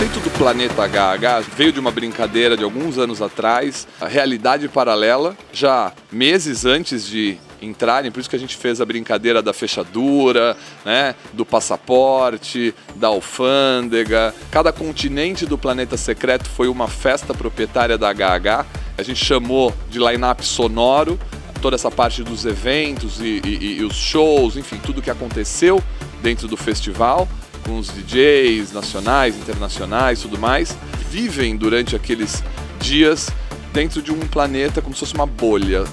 conceito do Planeta HH veio de uma brincadeira de alguns anos atrás, a realidade paralela, já meses antes de entrarem, por isso que a gente fez a brincadeira da fechadura, né, do passaporte, da alfândega. Cada continente do planeta secreto foi uma festa proprietária da HH. A gente chamou de line-up sonoro toda essa parte dos eventos e, e, e os shows, enfim, tudo que aconteceu dentro do festival com os DJs nacionais, internacionais, tudo mais, vivem durante aqueles dias dentro de um planeta como se fosse uma bolha.